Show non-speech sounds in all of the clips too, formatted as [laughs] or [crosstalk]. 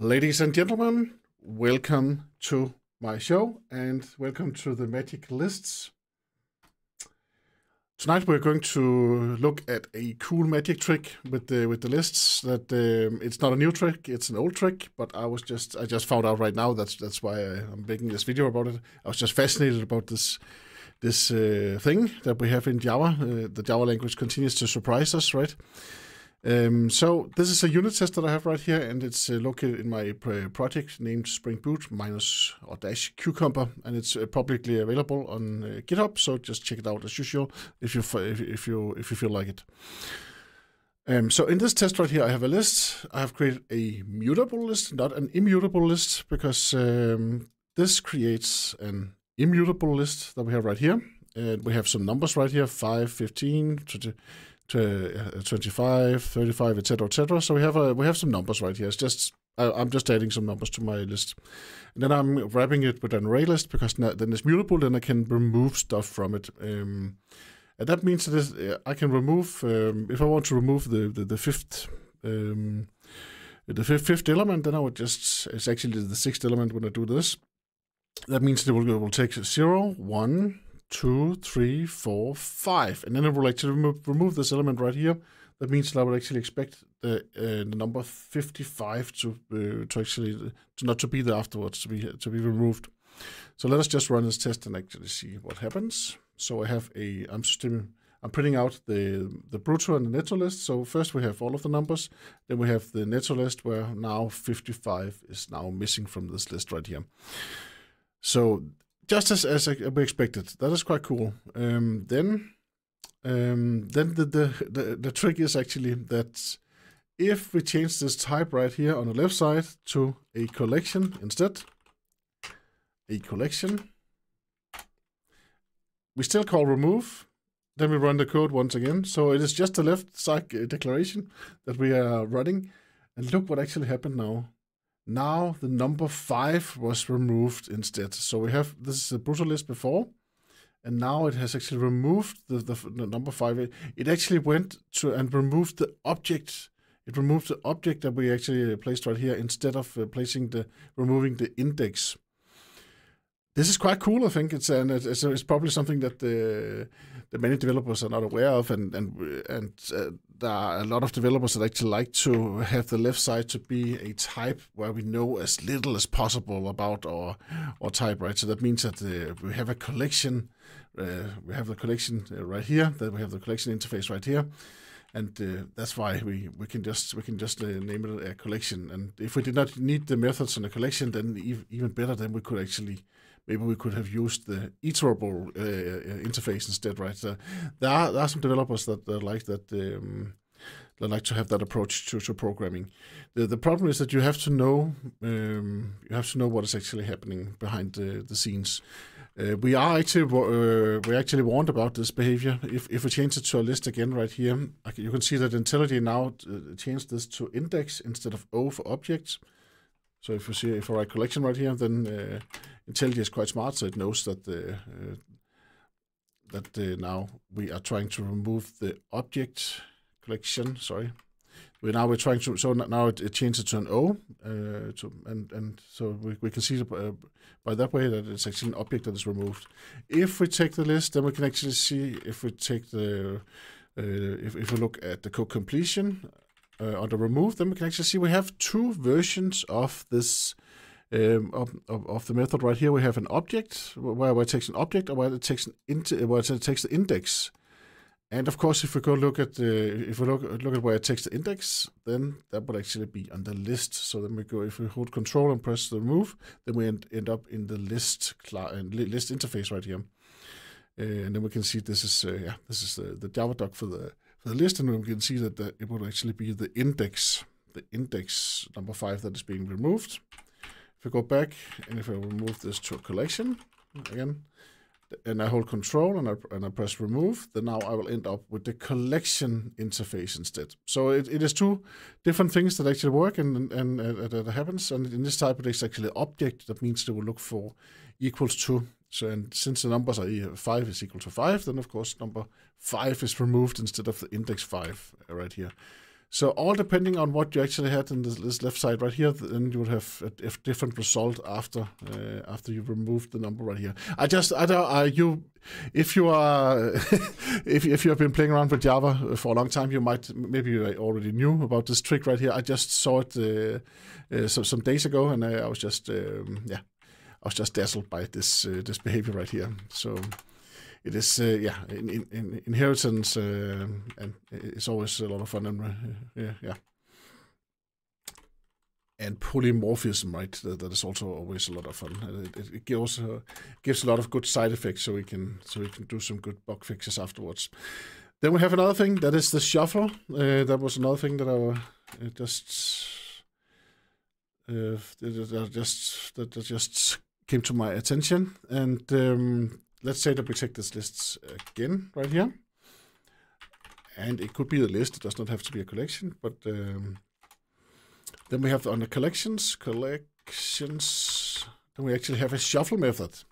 Ladies and gentlemen, welcome to my show and welcome to the Magic Lists. Tonight we're going to look at a cool magic trick with the with the lists. That um, it's not a new trick; it's an old trick. But I was just I just found out right now. That's that's why I, am making this video about it. I was just fascinated about this this uh, thing that we have in Java. Uh, the Java language continues to surprise us, right? Um, so this is a unit test that I have right here, and it's uh, located in my project named Spring Boot minus or dash Cucumber, and it's uh, publicly available on uh, GitHub. So just check it out as usual if you if, if you if you feel like it. Um, so in this test right here, I have a list. I have created a mutable list, not an immutable list, because um, this creates an immutable list that we have right here. And we have some numbers right here, 5, 15, 20, to uh, 25, 35, etc., etc. So we have a, we have some numbers right here. It's just I'm just adding some numbers to my list, and then I'm wrapping it with an array list because then it's mutable. Then I can remove stuff from it, um, and that means that uh, I can remove um, if I want to remove the the, the fifth. Um, the fifth, fifth element, then I would just, it's actually the sixth element when I do this. That means it will, it will take 0, 1, two, three, four, five. And then I will actually remove, remove this element right here. That means I would actually expect the, uh, the number 55 to uh, to actually to not to be there afterwards to be to be removed. So let us just run this test and actually see what happens. So I have a I'm still I'm printing out the the brutto and the netto list. So first we have all of the numbers, then we have the netto list where now 55 is now missing from this list right here. So just as, as we expected. That is quite cool. Um, then um, then the, the, the, the trick is actually that if we change this type right here on the left side to a collection instead, a collection, we still call remove, then we run the code once again. So it is just the left side declaration that we are running. And look what actually happened now. Now the number five was removed instead. So we have this is a brutto list before, and now it has actually removed the, the, the number five. It, it actually went to and removed the object. It removed the object that we actually placed right here instead of uh, placing the removing the index this is quite cool. I think it's and it's, it's probably something that the the many developers are not aware of, and and and uh, there are a lot of developers that actually like to have the left side to be a type where we know as little as possible about our our type, right? So that means that uh, we have a collection. Uh, we have the collection uh, right here. That we have the collection interface right here and uh, that's why we, we can just we can just uh, name it a collection. And if we did not need the methods in a collection, then even better, then we could actually maybe we could have used the iterable uh, uh, interface instead, right? So there are there are some developers that, that like that. Um, that like to have that approach to, to programming. The the problem is that you have to know um, you have to know what is actually happening behind the, the scenes. Uh, we are actually uh, we actually warned about this behavior. If if we change it to a list again right here, you can see that IntelliJ now uh, changed this to index instead of O for objects. So if you see if I write collection right here, then uh, IntelliJ is quite smart, so it knows that the uh, that uh, now we are trying to remove the object collection. Sorry, we now we're trying to so now it, it changes to an O, uh, to and and so we, we can see uh, by that way that it's actually an object that is removed. If we take the list, then we can actually see if we take the uh, if if we look at the code completion uh, under remove, then we can actually see we have two versions of this um, of, of, of, the method right here. We have an object where, where it takes an object or where it takes an where it takes the index. And of course, if we go look at the, if we look look at where it takes the index, then that would actually be on the list. So then we go if we hold Control and press the remove, then we end, end up in the list list interface right here. Uh, and then we can see this is uh, yeah this is the, the Java doc for the for the list, and we can see that the, it would actually be the index, the index number five that is being removed. If we go back, and if I remove this to a collection, again, and I hold control and I, and I press remove, then now I will end up with the collection interface instead. So it, it is two different things that actually work and, and, and uh, that happens. And in this type, it is actually object. That means they will look for equals to so, and since the numbers are 5 is equal to 5, then of course number 5 is removed instead of the index 5 right here. So all depending on what you actually had in this, this left side right here, then you would have a, a different result after uh, after you removed the number right here. I just I don't uh, you if you are [laughs] if if you have been playing around with Java for a long time, you might maybe you already knew about this trick right here. I just saw it uh, uh, some some days ago, and I, I was just um, yeah I was just dazzled by this uh, this behavior right here. So it is uh, yeah in, in, in inheritance uh, and it's always a lot of fun and uh, yeah yeah. And polymorphism right? That, that is also always a lot of fun. It, it, it gives uh, gives a lot of good side effects so we can so we can do some good bug fixes afterwards. Then we have another thing that is the shuffle. Uh, that was another thing that I just uh, that just that just came to my attention. And um, let's say that we take this list again right here. And it could be a list, it does not have to be a collection, but um, then we have under collections, collections, then we actually have a shuffle method.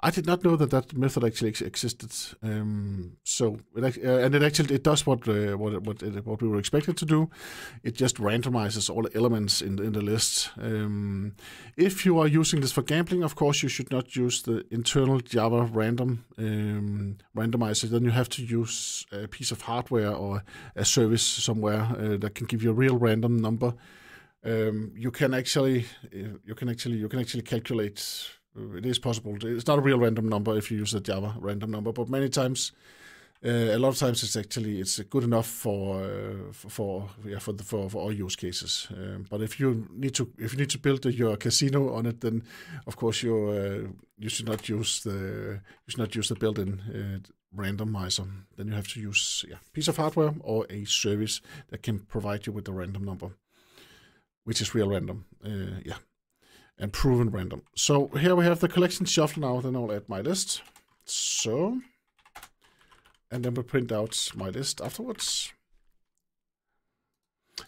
I did not know that that method actually ex- existed. Um, so, it, uh, and it actually it does what uh, what what, what we were expected to do. It just randomizes all the elements in the, in the list. Um, if you are using this for gambling, of course, you should not use the internal Java random um, randomizer. Then you have to use a piece of hardware or a service somewhere uh, that can give you a real random number. Um, you can actually you can actually you can actually calculate it is possible. It's not a real random number if you use a Java random number, but many times, uh, a lot of times, it's actually it's good enough for uh, for yeah, for, the, for for all use cases. Um, but if you need to if you need to build your casino on it, then of course you uh, you should not use the you should not use the built-in uh, randomizer. Then you have to use yeah piece of hardware or a service that can provide you with the random number, which is real random. Uh, yeah and proven random. So here we have the collection shuffle now, then I'll add my list. So, and then we print out my list afterwards.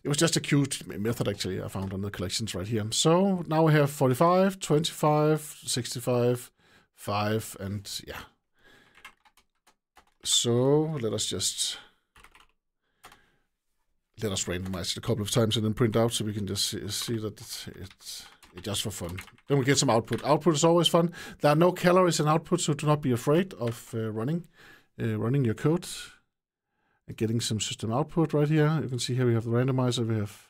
It was just a cute method actually I found on the collections right here. So now we have 45, 25, 65, 5, and yeah. So let us just let us randomize it a couple of times and then print out so we can just see, see that it's, it's just for fun. Then we get some output. Output is always fun. There are no calories in output, so do not be afraid of uh, running running your code and getting some system output right here. You can see here we have the randomizer. We have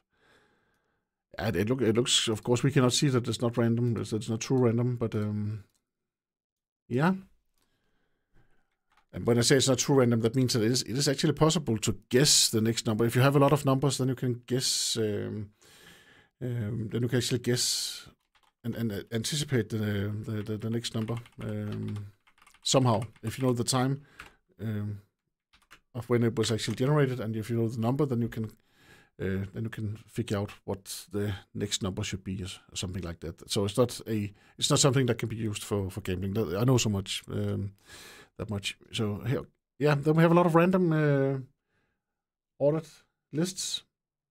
and it look it looks of course we cannot see that it's not random. It's, it's not true random, but um, yeah. And when I say it's not true random, that means that it is, it is actually possible to guess the next number. If you have a lot of numbers, then you can guess um, um, then you can actually guess and, and uh, anticipate the, the, the, the next number um, somehow. If you know the time um, of when it was actually generated, and if you know the number, then you can uh, then you can figure out what the next number should be, or something like that. So it's not a it's not something that can be used for for gambling. I know so much um, that much. So yeah, then we have a lot of random uh, ordered lists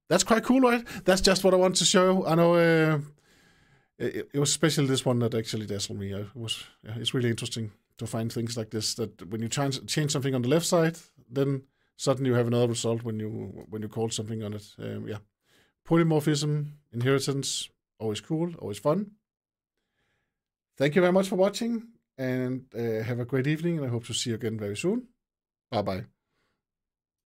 that's quite cool, right? That's just what I want to show. I know uh, it, it, was especially this one that actually dazzled me. it was yeah, it's really interesting to find things like this. That when you change change something on the left side, then suddenly you have another result when you when you call something on it. Um, yeah, polymorphism, inheritance, always cool, always fun. Thank you very much for watching, and uh, have a great evening. And I hope to see you again very soon. Bye bye.